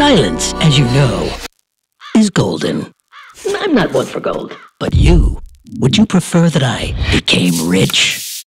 Silence, as you know, is golden. I'm not one for gold. But you, would you prefer that I became rich?